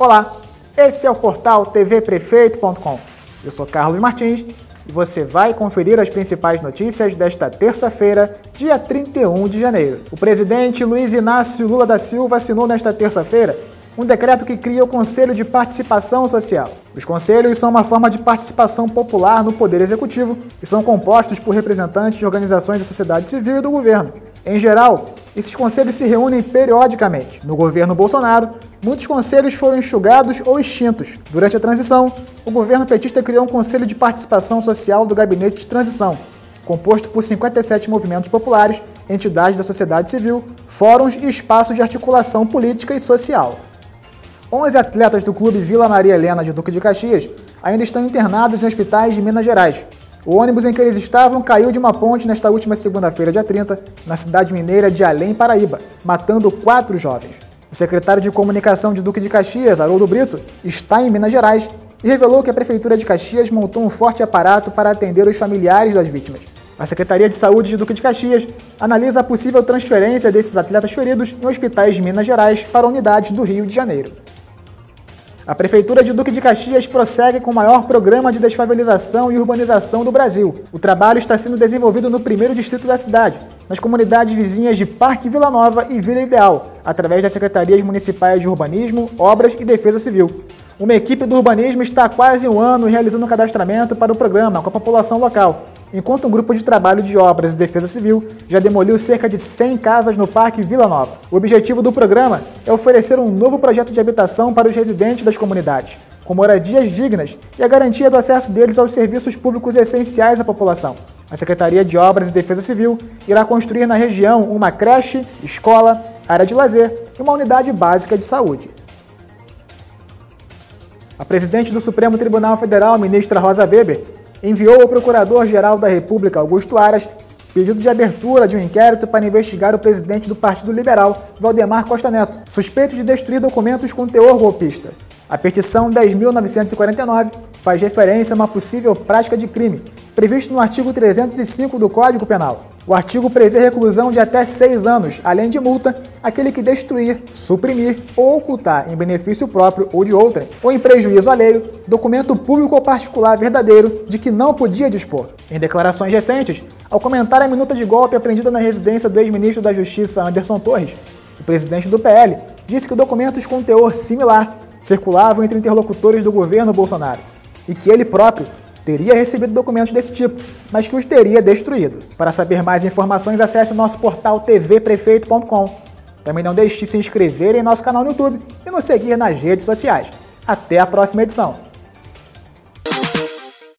Olá, esse é o portal tvprefeito.com. Eu sou Carlos Martins e você vai conferir as principais notícias desta terça-feira, dia 31 de janeiro. O presidente Luiz Inácio Lula da Silva assinou nesta terça-feira um decreto que cria o Conselho de Participação Social. Os conselhos são uma forma de participação popular no Poder Executivo e são compostos por representantes de organizações da sociedade civil e do governo. Em geral, esses conselhos se reúnem periodicamente. No governo Bolsonaro, muitos conselhos foram enxugados ou extintos. Durante a transição, o governo petista criou um Conselho de Participação Social do Gabinete de Transição, composto por 57 movimentos populares, entidades da sociedade civil, fóruns e espaços de articulação política e social. 11 atletas do Clube Vila Maria Helena de Duque de Caxias ainda estão internados em hospitais de Minas Gerais. O ônibus em que eles estavam caiu de uma ponte nesta última segunda-feira, dia 30, na cidade mineira de Além, Paraíba, matando quatro jovens. O secretário de Comunicação de Duque de Caxias, Haroldo Brito, está em Minas Gerais e revelou que a Prefeitura de Caxias montou um forte aparato para atender os familiares das vítimas. A Secretaria de Saúde de Duque de Caxias analisa a possível transferência desses atletas feridos em hospitais de Minas Gerais para unidades do Rio de Janeiro. A Prefeitura de Duque de Caxias prossegue com o maior programa de desfavelização e urbanização do Brasil. O trabalho está sendo desenvolvido no primeiro distrito da cidade, nas comunidades vizinhas de Parque Vila Nova e Vila Ideal, através das Secretarias Municipais de Urbanismo, Obras e Defesa Civil. Uma equipe do urbanismo está há quase um ano realizando um cadastramento para o programa com a população local enquanto um grupo de trabalho de obras e defesa civil já demoliu cerca de 100 casas no Parque Vila Nova. O objetivo do programa é oferecer um novo projeto de habitação para os residentes das comunidades, com moradias dignas e a garantia do acesso deles aos serviços públicos essenciais à população. A Secretaria de Obras e Defesa Civil irá construir na região uma creche, escola, área de lazer e uma unidade básica de saúde. A presidente do Supremo Tribunal Federal, ministra Rosa Weber, enviou ao Procurador-Geral da República, Augusto Aras, pedido de abertura de um inquérito para investigar o presidente do Partido Liberal, Valdemar Costa Neto, suspeito de destruir documentos com teor golpista. A petição 10.949 faz referência a uma possível prática de crime, previsto no artigo 305 do Código Penal. O artigo prevê reclusão de até seis anos, além de multa, aquele que destruir, suprimir ou ocultar em benefício próprio ou de outrem, ou em prejuízo alheio, documento público ou particular verdadeiro de que não podia dispor. Em declarações recentes, ao comentar a minuta de golpe apreendida na residência do ex-ministro da Justiça Anderson Torres, o presidente do PL disse que documentos com teor similar circulavam entre interlocutores do governo Bolsonaro e que ele próprio teria recebido documentos desse tipo, mas que os teria destruído. Para saber mais informações, acesse o nosso portal tvprefeito.com. Também não deixe de se inscrever em nosso canal no YouTube e nos seguir nas redes sociais. Até a próxima edição!